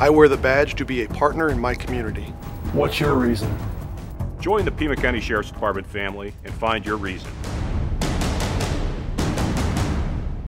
I wear the badge to be a partner in my community. What's your reason? Join the Pima County Sheriff's Department family and find your reason.